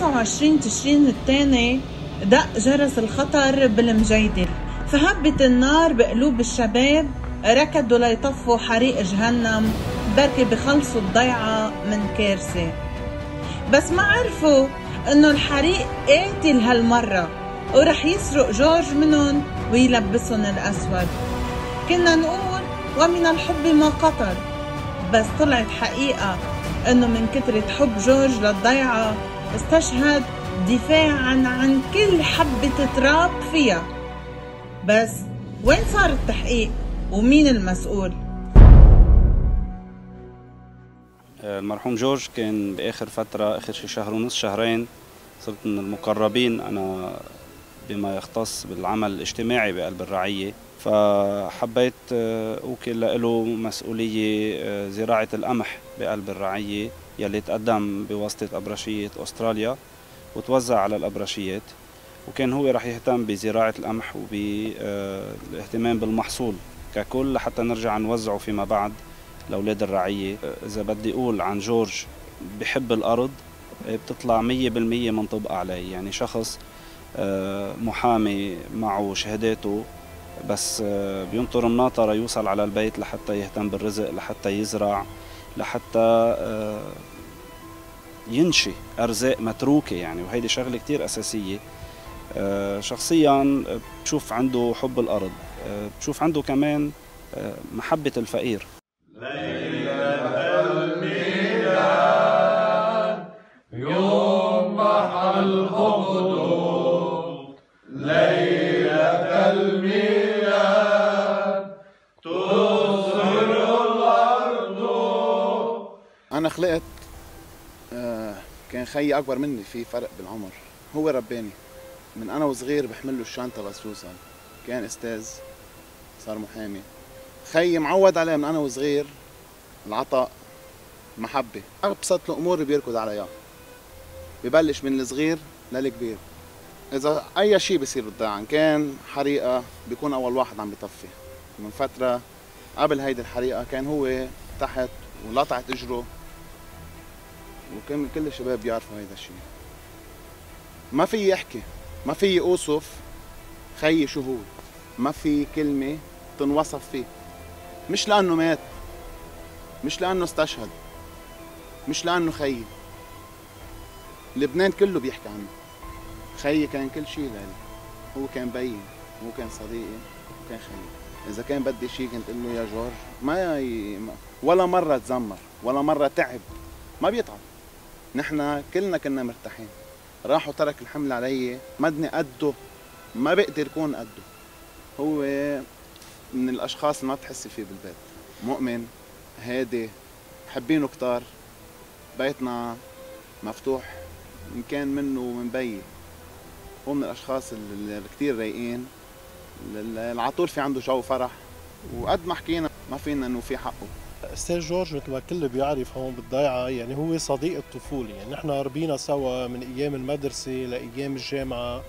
25 تشرين الثاني دق جرس الخطر بالمجيدل فهبت النار بقلوب الشباب ركضوا ليطفوا حريق جهنم بركي بخلصوا الضيعة من كارثة. بس ما عرفوا إنه الحريق قاتل هالمرة ورح يسرق جورج منهم ويلبسهم الأسود. كنا نقول ومن الحب ما قتل بس طلعت حقيقة إنه من كثرة حب جورج للضيعة استشهد دفاعا عن كل حبة تراب فيها. بس وين صار التحقيق؟ ومين المسؤول؟ المرحوم جورج كان بآخر فترة آخر شي شهر ونص شهرين صرت من المقربين أنا بما يختص بالعمل الاجتماعي بقلب الرعية. فحبيت أوكل له مسؤولية زراعة القمح بقلب الرعية. يلي تقدم بواسطة أبرشية أستراليا وتوزع على الأبرشيات وكان هو رح يهتم بزراعة القمح وبالاهتمام بالمحصول ككل لحتى نرجع نوزعه فيما بعد لأولاد الرعية. إذا بدي أقول عن جورج بحب الأرض بتطلع مية بالمية منطبقة عليه يعني شخص محامي معه شهاداته بس بينطر مناطرة يوصل على البيت لحتى يهتم بالرزق لحتى يزرع. لحتى ينشي أرزاق متروكة يعني وهيدي شغلة كتير أساسية. شخصيا بشوف عنده حب الأرض بشوف عنده كمان محبة الفقير. خيي أكبر مني في فرق بالعمر. هو رباني. من أنا وصغير بحمل له الشنطة بس يوصل كان أستاذ صار محامي. خيي معود عليه من أنا وصغير. العطاء المحبة أبسط الأمور بيركض عليها. ببلش من الصغير للكبير. إذا أي شيء بصير بالضيعة إن كان حريقة بيكون أول واحد عم بيطفي. من فترة قبل هيدي الحريقة كان هو تحت ولطعت إجره. وكان كل الشباب بيعرفوا هيدا الشيء. ما في يحكي ما في أوصف خيي شو هو ما في كلمة تنوصف فيه. مش لأنه مات مش لأنه استشهد مش لأنه خيي لبنان كله بيحكي عنه. خيي كان كل شيء لإلي. هو كان بيي هو كان صديقي وكان خيي إذا كان بدي شيء كنت أقول له يا جورج ما ي... ولا مرة تزمر ولا مرة تعب. ما بيتعب. نحن كلنا كنا مرتاحين. راح وترك الحمل علي مدني قده ما بقدر يكون قده. هو من الأشخاص اللي ما بتحسي فيه بالبيت. مؤمن هادي محبينه كتار بيتنا مفتوح ان كان منه ومن بيي هو من الأشخاص اللي كتير رايقين على طول في عنده جو فرح. وقد ما حكينا ما فينا إنه في حقه. أستاذ جورج مثل ما الكل بيعرف هون بالضيعة يعني هو صديق الطفولة. يعني نحن ربينا سوا من أيام المدرسة لأيام الجامعة.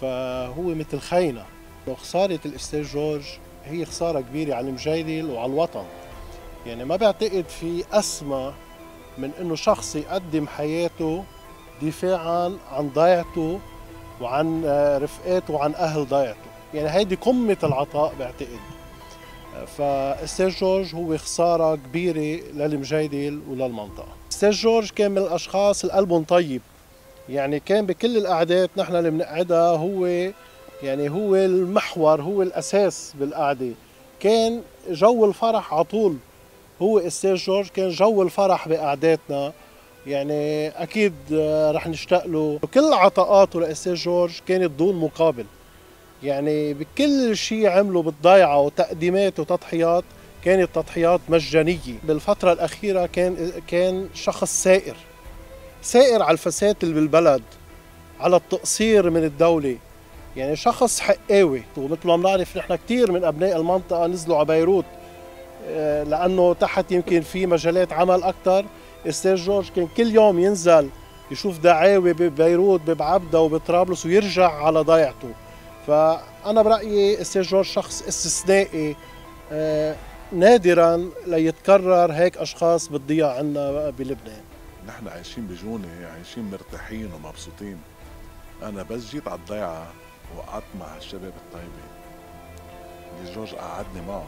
فهو مثل خينا. خساره الأستاذ جورج هي خسارة كبيرة على المجيدل وعلى الوطن. يعني ما بعتقد في أسمى من إنه شخص يقدم حياته دفاعا عن ضيعته وعن رفقاته وعن أهل ضيعته. يعني هيدي قمة العطاء بعتقد. فاستاذ جورج هو خسارة كبيرة للمجيدل وللمنطقة. أستاذ جورج كان من الأشخاص اللي قلبهم طيب. يعني كان بكل القعدات نحن اللي بنقعدها هو يعني هو المحور هو الأساس بالقعدة. كان جو الفرح على طول. هو أستاذ جورج كان جو الفرح بقعداتنا. يعني أكيد رح نشتاق له. كل عطاءاته لأستاذ جورج كانت دون مقابل. يعني بكل شيء عمله بالضيعة وتقديمات وتضحيات كانت تضحيات مجانية. بالفترة الأخيرة كان كان شخص سائر. سائر على الفساد اللي بالبلد على التقصير من الدولة. يعني شخص حقاوي. ومثل ما بنعرف نحن كثير من أبناء المنطقة نزلوا على بيروت لأنه تحت يمكن في مجالات عمل أكثر أستاذ جورج كان كل يوم ينزل يشوف دعاوي ببيروت ببعبده وبطرابلس ويرجع على ضيعته. فأنا برأيي أستاذ جورج شخص استثنائي نادرا ليتكرر هيك أشخاص بتضيع عنا بلبنان. نحن عايشين بجونة عايشين مرتاحين ومبسوطين. أنا بس جيت على الضيعة وقعدت مع الشباب الطيبة. اللي جورج قعدني معه.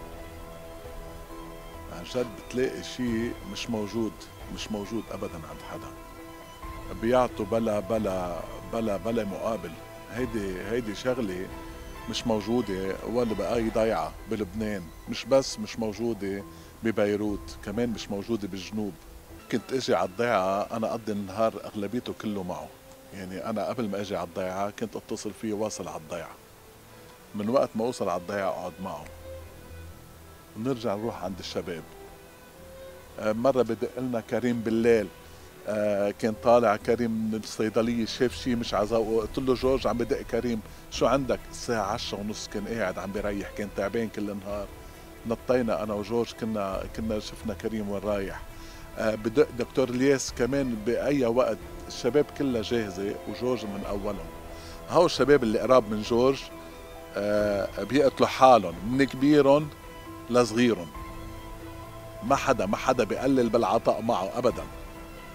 عن جد بتلاقي شيء مش موجود مش موجود أبدا عند حدا. بيعطوا بلا بلا بلا بلا مقابل. هيدي هيدي شغلة مش موجودة ولا بأي ضيعة بلبنان. مش بس مش موجودة ببيروت كمان مش موجودة بالجنوب. كنت إجي على الضيعة أنا اقضي النهار أغلبيته كله معه. يعني أنا قبل ما إجي على الضيعة كنت أتصل فيه واصل على الضيعة. من وقت ما أوصل على الضيعة أقعد معه. ونرجع نروح عند الشباب. آه، مرة بدق لنا كريم بالليل. آه كان طالع كريم من الصيدلية شاف شيء مش على قلت له جورج عم بدق كريم شو عندك؟ الساعة عشرة ونص كان قاعد عم بيريح كان تعبان كل النهار. نطينا أنا وجورج كنا كنا شفنا كريم وين رايح. آه بدق دكتور الياس كمان بأي وقت الشباب كلها جاهزة وجورج من أولهم. هو الشباب اللي قراب من جورج آه بيقتلوا حالهم من كبيرهم لصغيرهم. ما حدا ما حدا بيقلل بالعطاء معه ابدا.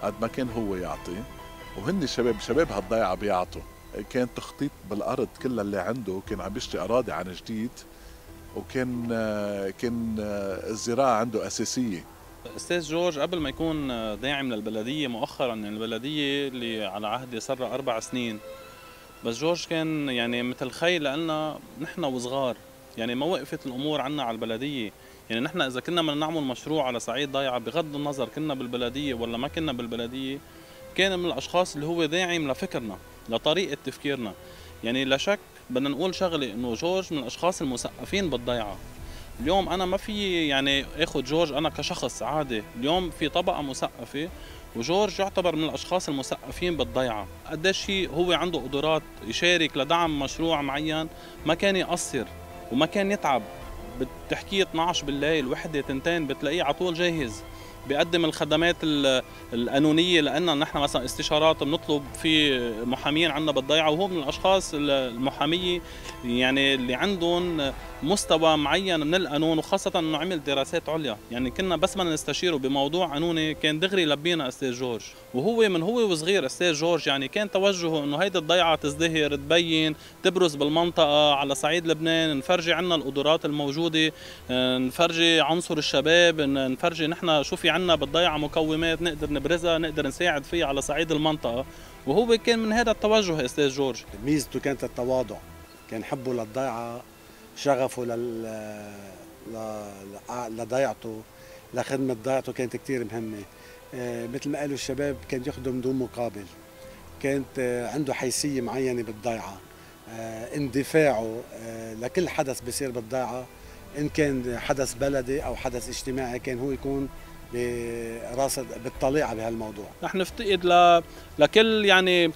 قد ما كان هو يعطي وهن الشباب شباب هالضيعة بيعطوا. كان تخطيط بالأرض كلها اللي عنده كان عم بيشتري أراضي عن جديد وكان كان الزراعة عنده أساسية. أستاذ جورج قبل ما يكون داعم للبلدية مؤخرا يعني البلدية اللي على عهدي صار أربع سنين. بس جورج كان يعني مثل خي لنا نحن وصغار. يعني ما وقفت الأمور عنا على البلدية. يعني نحن إذا كنا بدنا نعمل مشروع على صعيد ضيعة بغض النظر كنا بالبلدية ولا ما كنا بالبلدية كان من الأشخاص اللي هو داعم لفكرنا لطريقة تفكيرنا. يعني لا شك بدنا نقول شغلة إنه جورج من الأشخاص المثقفين بالضيعة. اليوم أنا ما في يعني آخذ جورج أنا كشخص عادي اليوم في طبقة مثقفة وجورج يعتبر من الأشخاص المثقفين بالضيعة. قديش هو عنده قدرات يشارك لدعم مشروع معين ما كان يقصر وما كان يتعب. بتحكيه 12 بالليل وحدة تنتين بتلاقيه على طول جاهز. بيقدم الخدمات القانونية لأن نحن مثلا استشارات بنطلب في محامين عندنا بالضيعة وهو من الأشخاص المحامية يعني اللي عندهم مستوى معين من القانون وخاصة إنه عمل دراسات عليا. يعني كنا بس بدنا نستشيره بموضوع قانوني كان دغري لبينا أستاذ جورج. وهو من هو وصغير أستاذ جورج يعني كان توجهه إنه هيدي الضيعة تزدهر تبين تبرز بالمنطقة على صعيد لبنان نفرجي عنا القدرات الموجودة نفرجي عنصر الشباب نفرجي نحن شو في عنا بالضيعه مقومات نقدر نبرزها نقدر نساعد فيها على صعيد المنطقة. وهو كان من هذا التوجه أستاذ جورج. ميزته كانت التواضع. كان حبه للضيعة شغفه لل لضيعته لخدمة ضيعته كانت كثير مهمة. آه، مثل ما قالوا الشباب كان يخدم بدون مقابل. كانت آه، عنده حيثية معينة بالضيعة. آه، اندفاعه لكل حدث بيصير بالضيعة. إن كان حدث بلدي أو حدث اجتماعي كان هو يكون براس بالطليعة بهالموضوع. نحن نفتقد ل... لكل يعني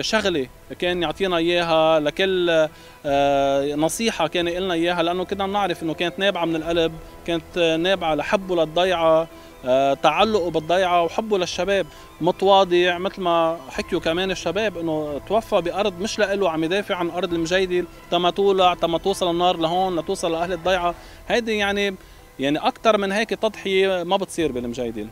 شغلة كان يعطينا إياها لكل آه، نصيحة كان لنا إياها لأنه كنا بنعرف إنه كانت نابعة من القلب كانت نابعة لحبه للضيعة آه، تعلقه بالضيعة وحبه للشباب. متواضع مثل ما حكيوا كمان الشباب إنه توفى بأرض مش لإله عم يدافع عن أرض المجيدل تما تولع تما توصل النار لهون لتوصل لأهل الضيعة. هيدي يعني يعني أكثر من هيك تضحية ما بتصير بالمجيدل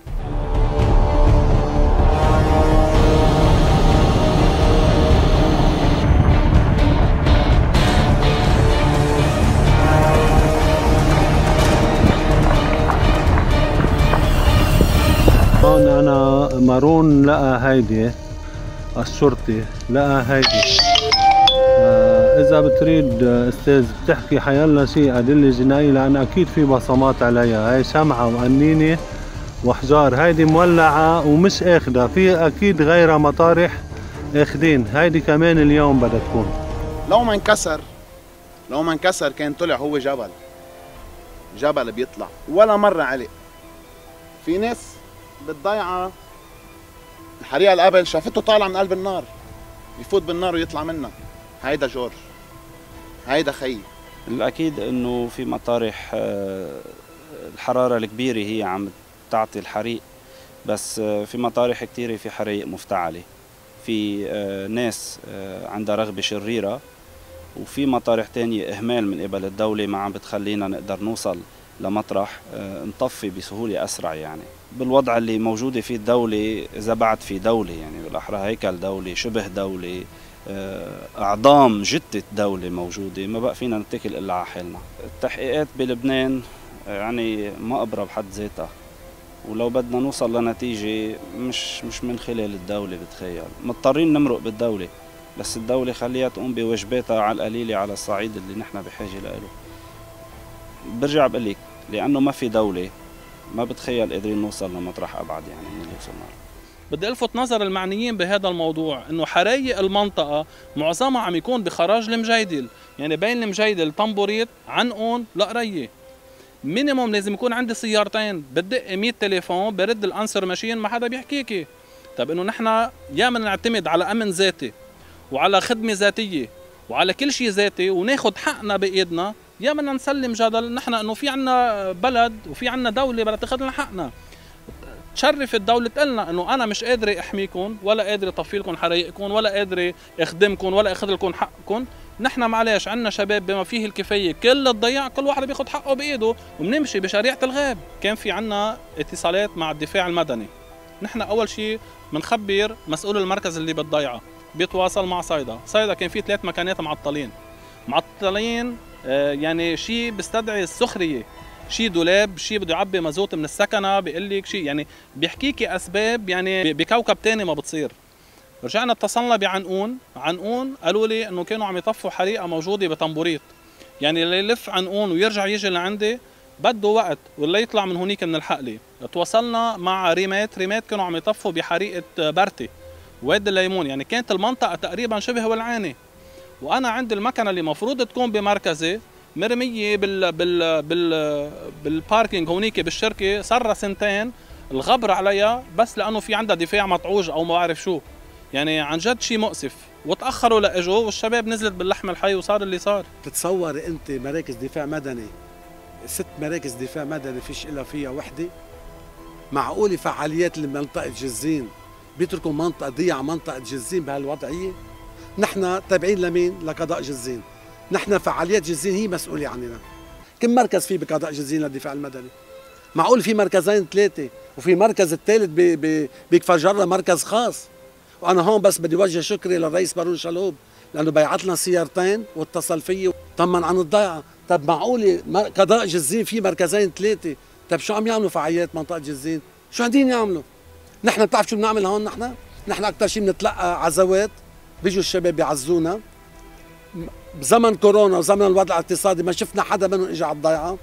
هون أنا مارون لقى هيدي. الشرطي لقى هيدي. اذا بتريد أستاذ بتحكي حيلا شيء ادله جنائيه لأن أكيد في بصمات عليها هاي شمعه وقنينه وحجار هيدي مولعة ومش آخدة. في أكيد غيرها مطارح آخدين. هيدي كمان اليوم بدها تكون. لو ما انكسر لو ما انكسر كان طلع هو جبل. جبل بيطلع. ولا مرة علق. في ناس بالضيعة الحريقة اللي قبل شافته طالع من قلب النار. يفوت بالنار ويطلع منها. هيدا جورج. هيدا خيي. الأكيد أنه في مطارح آه، الحرارة الكبيرة هي عم تعطي الحريق بس آه، في مطارح كثيرة في حرائق مفتعلة. في آه، ناس عندها رغبة شريرة وفي مطارح تانية إهمال من قبل الدولة ما عم بتخلينا نقدر نوصل لمطرح نطفي بسهولة أسرع يعني. بالوضع اللي موجودة فيه الدولة إذا بعد في دولة يعني بالأحرى هيكل دولة شبه دولة آه، اعظام جثه دولة موجودة ما بقى فينا نتكل إلا على حالنا. التحقيقات بلبنان يعني ما ابرى بحد ذاتها. ولو بدنا نوصل لنتيجة مش مش من خلال الدولة بتخيل. مضطرين نمرق بالدولة بس الدولة خليها تقوم بواجباتها على القليلة على الصعيد اللي نحن بحاجة له برجع بقول لك لأنه ما في دولة ما بتخيل قادرين نوصل لمطرح أبعد يعني من اللي وصلنا له بدي ألفت نظر المعنيين بهذا الموضوع إنه حرايق المنطقة معظمها عم يكون بخراج المجيدل يعني بين المجيدل طنبوريت عنقون لقريه مينيموم لازم يكون عندي سيارتين بدق 100 تليفون برد الأنسر ماشين ما حدا بيحكيكي. طب إنه نحن يا بدنا نعتمد على أمن ذاتي وعلى خدمة ذاتية وعلى كل شيء ذاتي وناخذ حقنا بإيدنا يا بدنا نسلم جدل نحن إنه في عنا بلد وفي عنا دولة بدها تاخذ لنا حقنا. تشرف الدولة تقلنا إنه أنا مش قادر احميكم ولا قادر اطفي لكم حرايقكم ولا قادر اخدمكم ولا اخذ لكم حقكم نحن معلش عندنا شباب بما فيه الكفاية. كل الضياع كل واحد بياخذ حقه بإيده وبنمشي بشريعة الغاب كان في عنا اتصالات مع الدفاع المدني. نحن أول شيء بنخبر مسؤول المركز اللي بالضيعة. بيتواصل مع صيدا صيدا كان في ثلاث مكانات معطلين. معطلين آه، يعني شيء بيستدعي السخرية. شيء دولاب شيء بده يعبي مازوت من السكنة بيقول لك شيء يعني بيحكيكي أسباب يعني بكوكب تاني ما بتصير. رجعنا اتصلنا بعنقون عنقون قالوا لي إنه كانوا عم يطفوا حريقة موجودة بطنبوريط يعني اللي يلف عنقون ويرجع يجي لعندي بده وقت ولا يطلع من هونيك من الحقلة. تواصلنا مع ريمات ريمات كانوا عم يطفوا بحريقة برتي وادي الليمون. يعني كانت المنطقة تقريبا شبه ولعانه وأنا عندي المكنة اللي المفروض تكون بمركزي مرمية بال بال بال بالباركينج هونيك بالشركة صار سنتين الغبر عليها بس لأنه في عندها دفاع مطعوج أو ما بعرف شو. يعني عن جد شيء مؤسف. وتأخروا لإجوا والشباب نزلت باللحم الحي وصار اللي صار. تتصور أنت مراكز دفاع مدني؟ ست مراكز دفاع مدني فيش إلا فيها وحدة؟ معقولة فعاليات لمنطقة جزين؟ بيتركوا منطقة ضيعه منطقة جزين بهالوضعية؟ نحن تابعين لمين؟ لقضاء جزين. نحن فعاليات جزين هي مسؤولة عننا. كم مركز في بقضاء جزين للدفاع المدني؟ معقول في مركزين ثلاثة وفي مركز الثالث بكفر جرة مركز خاص. وأنا هون بس بدي وجه شكري للرئيس بارون شلهوب لأنه بيعت لنا سيارتين واتصل فيي. وطمن عن الضيعة؟ طب معقولة قضاء جزين في مركزين ثلاثة؟ طب شو عم يعملوا فعاليات منطقة جزين شو قاعدين يعملوا؟ نحن بتعرف شو بنعمل هون نحن؟ نحن أكثر شيء بنتلقى عزوات بيجوا الشباب بيعزونا بزمن كورونا وزمن الوضع الاقتصادي ما شفنا حدا منهم اجى على الضيعة.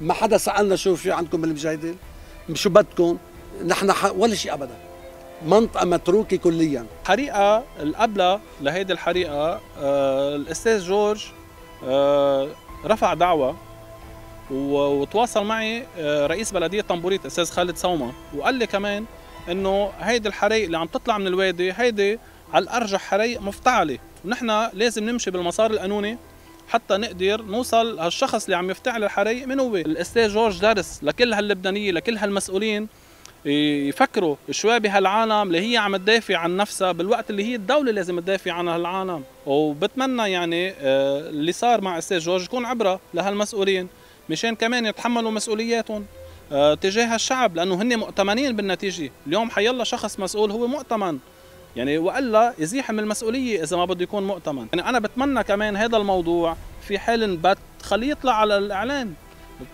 ما حدا سألنا شو في عندكم بالمجايدل شو بدكم؟ نحن ولا شيء ابدا. منطقة متروكة كليا. حريقة القبلة لهيدي الحريقة آه الأستاذ جورج آه رفع دعوة وتواصل معي آه رئيس بلدية طنبوريت أستاذ خالد صومة وقال لي كمان إنه هيدي الحرائق اللي عم تطلع من الوادي هيدي على الأرجح حرائق مفتعلة ونحن لازم نمشي بالمسار القانوني حتى نقدر نوصل هالشخص اللي عم يفتعل الحرائق من هو. الأستاذ جورج درس لكل هاللبنانيه لكل هالمسؤولين يفكروا شوي بهالعالم اللي هي عم تدافع عن نفسها بالوقت اللي هي الدولة لازم تدافع عن هالعالم. وبتمنى يعني آه، اللي صار مع أستاذ جورج يكون عبرة لهالمسؤولين مشان كمان يتحملوا مسؤولياتهم آه، تجاه الشعب لأنه هن مؤتمنين بالنتيجة. اليوم حيلا شخص مسؤول هو مؤتمن. يعني وإلا يزيح من المسؤولية إذا ما بده يكون مؤتمن. يعني أنا بتمنى كمان هذا الموضوع في حال انبت خليه يطلع على الإعلان.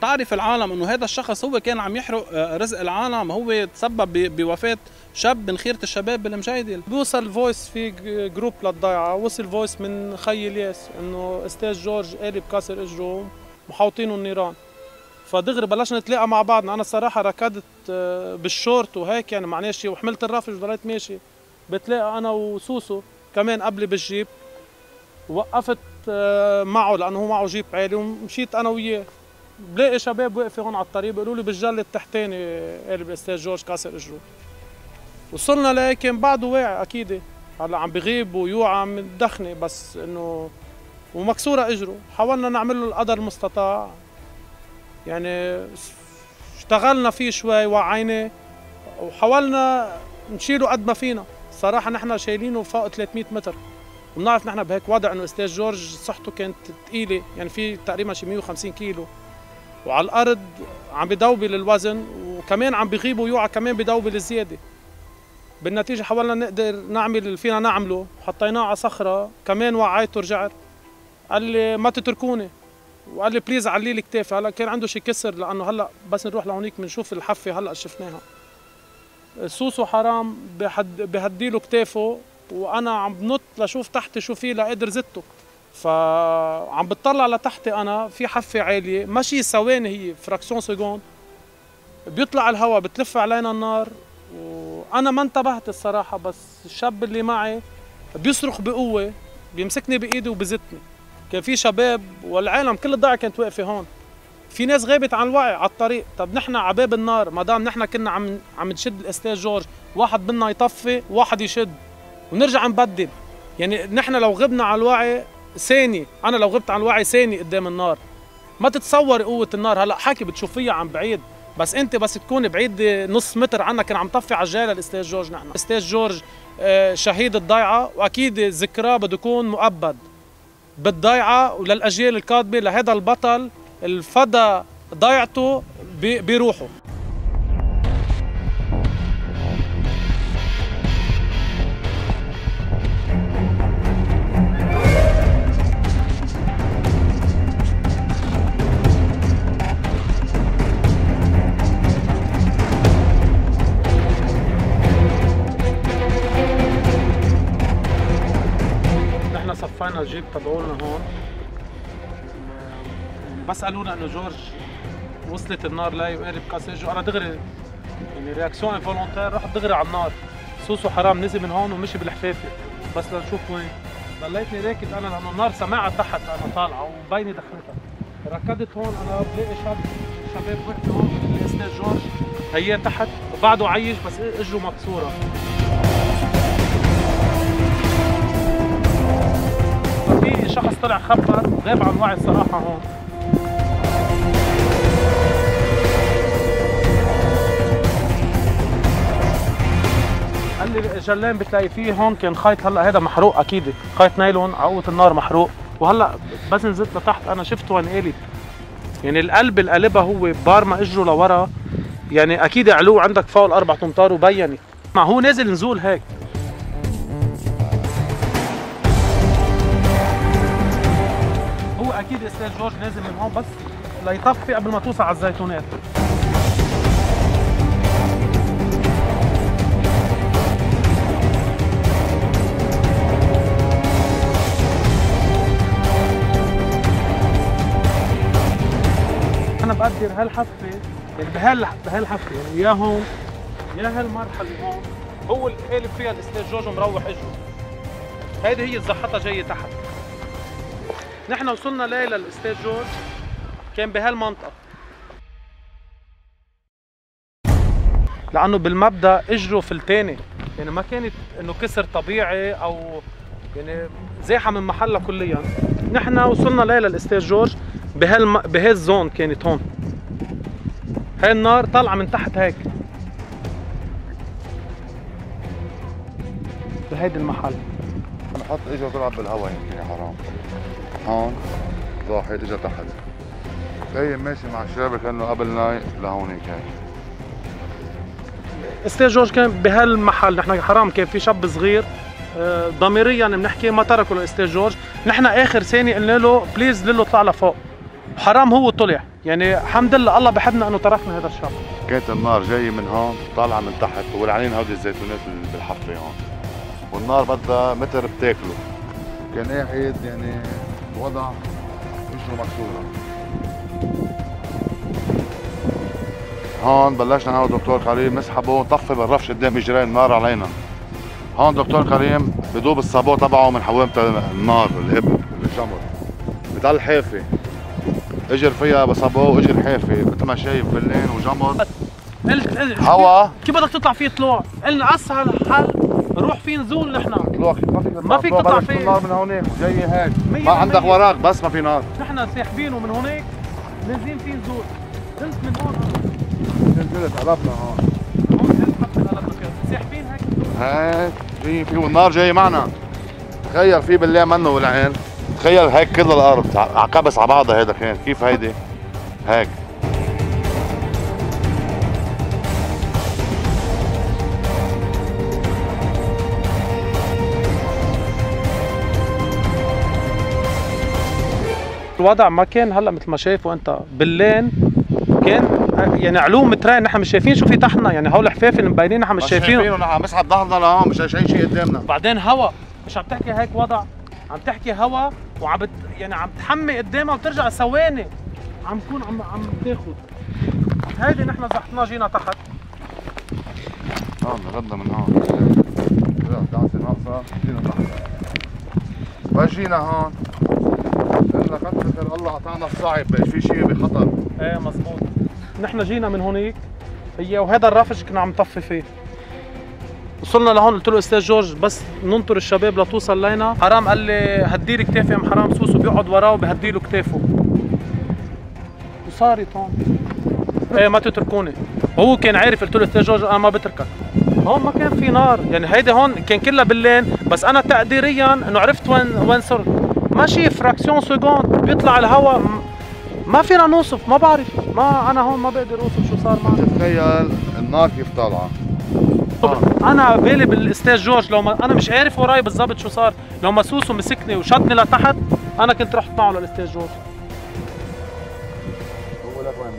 تعرف العالم إنه هذا الشخص هو كان عم يحرق آه، رزق العالم. هو تسبب بوفاة شاب من خيرة الشباب بالمجايدل بيوصل voice في group للضيعة. وصل voice من خي الياس إنه أستاذ جورج قارب كسر إجره محاوطينه النيران. فدغري بلشنا نتلاقى مع بعضنا. أنا الصراحة ركضت آه، بالشورت وهيك يعني معناش شيء. وحملت الرفش وضليت ماشي. بتلاقى أنا وسوسو كمان قبلي بالجيب وقفت آه، معه لأنه هو معه جيب عالي ومشيت أنا وياه. بلاقي شباب واقفة هون على الطريق بيقولوا لي بالجل التحتاني قال الاستاذ جورج كاسر اجره وصلنا كان بعده واعي أكيد. هلأ عم بغيب ويوعى من الدخنه بس إنه ومكسورة اجره حاولنا نعمل له القدر المستطاع. يعني اشتغلنا فيه شوي وعيناه وحاولنا نشيله قد ما فينا. صراحة نحن شايلينه فوق 300 متر. وبنعرف نحن بهيك وضع إنه أستاذ جورج صحته كانت ثقيلة يعني في تقريبا شي 150 كيلو. وعلى الأرض عم بدوبل الوزن وكمان عم بيغيب ويوعى كمان بدوبل زياده بالنتيجة حاولنا نقدر نعمل اللي فينا نعمله حطيناه على صخرة كمان وعيته رجعت. قال لي ما تتركوني. وقال لي please علي لي كتافي. هلا كان عنده شي كسر لأنه هلا بس نروح لهونيك بنشوف الحفة هلا شفناها. سوسو حرام بهد بهدي له كتافه وأنا عم بنط لشوف تحتي شو في لقدر زته فعم بتطلع لتحتي أنا في حفة عالية ماشي ثواني هي fraction second بيطلع الهواء بتلف علينا النار وأنا ما انتبهت الصراحة بس الشاب اللي معي بيصرخ بقوة بيمسكني بإيدي وبزتني. كان في شباب والعالم كل الضيعه كانت واقفة هون. في ناس غابت عن الوعي على الطريق. طب نحن على باب النار ما دام نحن كنا عم عم نشد الاستاذ جورج واحد منا يطفي واحد يشد ونرجع نبدل. يعني نحن لو غبنا على الوعي ثاني أنا لو غبت عن الوعي ثاني قدام النار. ما تتصور قوة النار. هلأ حكي بتشوفيها عن بعيد. بس أنت بس تكون بعيد نص متر عنك كان عم طفي على الجاي للاستاذ جورج نحن. الاستاذ جورج آه، شهيد الضيعة وأكيد ذكراه بده يكون مؤبد. بالضيعة وللأجيال القادمة لهذا البطل الفدى ضيعته بروحه. صفينا الجيب تبعولنا هون. بس قالوا إنه جورج وصلت النار لاي وقارب كاسيجو أنا دغري يعني رياكسيون انفولونتير رحت دغري على النار. سوسو حرام نزل من هون ومشي بالحفافة. بس لنشوف وين. ضليتني راكد أنا لأنه النار سماعها تحت أنا طالعة وبيني دخلتها. ركضت هون أنا بلاقي شاب شباب وقفوا هون الاستاذ جورج. هي تحت بعده عايش بس اجره مكسورة. في شخص طلع خبر غاب عن وعي الصراحة هون. لي جلان بتلاقي فيه هون كان خيط هلا هذا محروق أكيد. خيط نايلون عقوة النار محروق. وهلا بس نزلت لتحت أنا شفته وين قالي يعني القلب اللي قلبها هو بار ما اجره لورا. يعني أكيد علو عندك فوق الاربع امتار وبيني ما هو نازل نزول هيك. هو أكيد أستاذ جورج نازل من هون بس ليطفي قبل ما توصل على الزيتونات. بقدر هالحفه يعني بهال بهالحفه يعني يا هون يا هالمرحلة هون هو اللي قالب فيها الاستاذ جورج ومروح اجره هيدي هي الزحطة جاية تحت. نحن وصلنا ليلى الاستاذ جورج كان بهالمنطقة. لأنه بالمبدأ اجره فلتانه يعني ما كانت إنه كسر طبيعي أو يعني زاحة من محلها كليا. نحن وصلنا ليلى الاستاذ جورج بهالم... بهالزون كانت هون. هاي النار طالعة من تحت هيك. بهيدي المحل. أنا حط إجا تلعب بالهواء يمكن يا حرام. هون راح إجا تحت. قايم ماشي مع الشباب كانه قبل ناي لهونيك هيك أستاذ جورج كان بهالمحل نحن حرام كان في شاب صغير. آه، ضميريا بنحكي ما تركوا لاستاذ جورج. نحن آخر ثانية قلنا له please لله اطلع لفوق. حرام هو طلع. يعني الحمد لله الله بحبنا انه تركنا هذا الشاب كانت النار جاية من هون طالعة من تحت ولعانين هودي الزيتونات بالحفة هون. والنار بدها متر بتاكله. كان قاعد يعني وضع وجهه مكسورة هون بلشنا أنا ودكتور كريم نسحبه نطفي بالرفش قدام اجري النار علينا. هون دكتور كريم بدوب الصابون تبعه من حوامة النار الهب الجمر بضل حافي. اجر فيها بصابون واجر حافي مثل ما شايف بلين وجمر قلت هوا. كيف بدك تطلع فيه طلوع؟ قلنا أسهل حل نروح فيه نزول نحن؟ طلوع ما فيك ما فيك تطلع فيه. النار من هونيك. وجاي هيك. ما عندك. وراك بس ما في نار. نحن ساحبينه من هونيك نازلين فيه نزول. نزلت من هون. نزلت قلبنا هون هون نزلت قلبنا ساحبين هيك. هيك. في في والنار جاي معنا. تخيل في بالله منه والعين. تخيل هيك كل الأرض. عقبس على بعضها هيدا كان كيف هيدي؟ هيك. الوضع ما كان هلأ مثل ما شايفوا أنت. بالليل كان يعني علوم مترين نحن مش شايفين شو في تحتنا. يعني هول الحفاف اللي مبينين نحن مش شايفينهم. نحن بس على ضهرنا لهون مش شايفين شيء قدامنا. بعدين هوا مش عم تحكي هيك وضع عم تحكي هوا وعم بت يعني عم تحمي قدامها وترجع ثواني. عم تكون عم عم تاخذ هيدي نحن زحطنا جينا تحت. هون غدا من هون. لا دعسه ناقصه جينا تحت. فجينا هون. قلنا خير الله قطعنا الصعب. في شيء بخطر. إيه مزبوط. نحن جينا من هونيك. هي وهذا الرافج كنا عم نطفي فيه. وصلنا لهون قلت له أستاذ جورج بس ننطر الشباب لتوصل لينا حرام قال لي هديلي كتافي ام حرام سوسو بيقعد وراه وبهدي له كتافه. وصارت هون إيه ما تتركوني. هو كان عارف قلت له أستاذ جورج أنا ما بتركك. هون ما كان في نار. يعني هيدي هون كان كلها بالليل بس أنا تقديريا إنه عرفت وين وين صرت. ماشي fraction second بيطلع الهواء ما فينا نوصف ما بعرف. ما أنا هون ما بقدر أوصف شو صار معي تخيل النار كيف طالعة. طب أنا بالي بالاستاذ جورج لو ما أنا مش عارف وراي بالضبط شو صار. لو ما سوسو مسكني وشدني لتحت أنا كنت رحت معه للأستاذ جورج. هو لك وين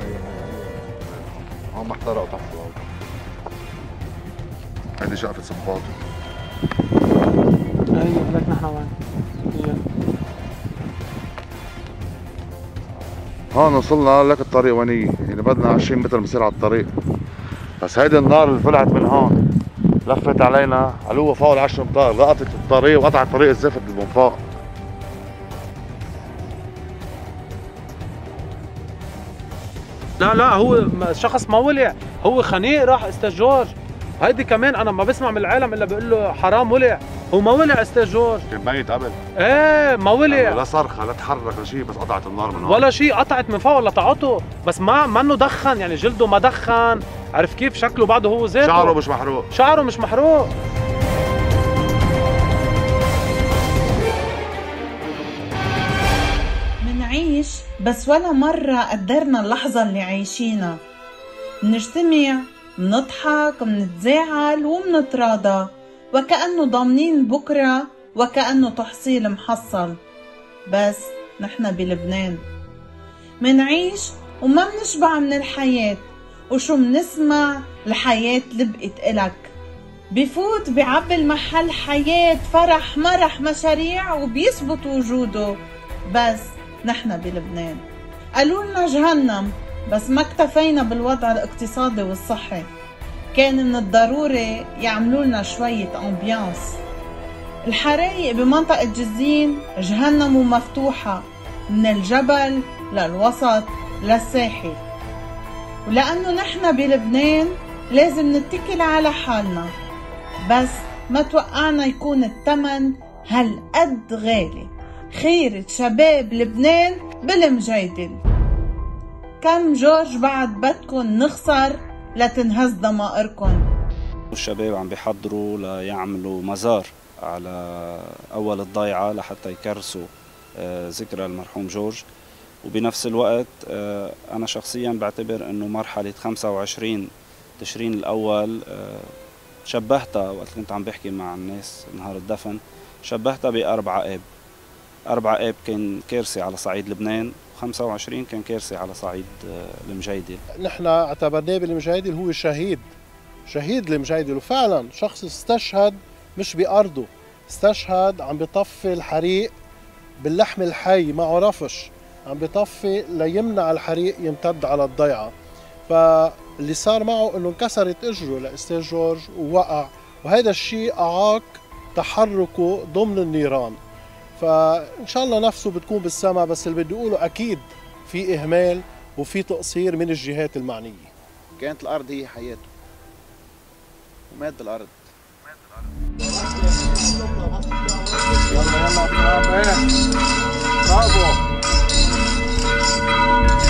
هون ما احترقوا تحت هون هيدي شقفة صباط أيوه لك نحن وين؟ هي. هون وصلنا لك الطريق ونية يعني بدنا 20 متر بنصير على الطريق. بس هيدي النار اللي طلعت من هون. لفت علينا. علوها فوق العشر امتار لقطت الطريق وقطعت طريق الزفت اللي من فوق لا لا هو شخص ما ولع هو خنيق راح أستاذ جورج. هيدي كمان أنا ما بسمع من العالم إلا بقول له حرام ولع هو ما ولع أستاذ جورج. كان ميت قبل. إيه ما ولع لا صرخة لا تحرك لا شيء بس قطعت النار من هون. ولا شيء قطعت من فوق لطعته. بس ما منه دخن يعني جلده ما دخن. عرف كيف؟ شكله بعده هو ذاته. شعره مش محروق. شعره مش محروق. منعيش بس ولا مرة قدرنا اللحظة اللي عايشينها. منجتمع منضحك منتزاعل ومنتراضى. وكأنه ضامنين بكرة وكأنه تحصيل محصل. بس نحن بلبنان. منعيش وما منشبع من الحياة. وشو منسمع الحياة لبقت إلك. بفوت بعبي المحل حياة فرح مرح مشاريع وبيثبت وجوده. بس نحن بلبنان. قالوا لنا جهنم بس ما اكتفينا بالوضع الاقتصادي والصحي. كان من الضروري يعملوا لنا شوية امبيانس الحرايق بمنطقة جزين جهنم ومفتوحة من الجبل للوسط للساحل. ولأنه نحن بلبنان لازم نتكل على حالنا. بس ما توقعنا يكون التمن هالقد غالي. خيرة شباب لبنان بالمجيدل كم جورج بعد بدكن نخسر لتنهز ضمائركن الشباب عم بيحضروا ليعملوا مزار على أول الضيعة لحتى يكرسوا آه، ذكرى المرحوم جورج. وبنفس الوقت آه، أنا شخصيا بعتبر أنه مرحلة 25 تشرين الأول آه، شبهتها وقت كنت عم بحكي مع الناس نهار الدفن شبهتها بأربعة آب. أربعة آب كان كارثة على صعيد لبنان 25 كان كارثة على صعيد آه، المجيدة نحن اعتبرناه بالمجاهدل هو شهيد شهيد المجاهدل وفعلا شخص استشهد مش بأرضه استشهد عم بيطفي الحريق باللحم الحي معه رفش عم بيطفي ليمنع الحريق يمتد على الضيعة. فاللي صار معه إنه انكسرت إجره لأستاذ جورج ووقع وهذا الشيء أعاق تحركه ضمن النيران. فإن شاء الله نفسه بتكون بالسما بس اللي بدي أقوله أكيد في إهمال وفي تقصير من الجهات المعنية. كانت الأرض هي حياته. ومات الأرض يلا يلا برافو برافو. Música